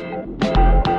Música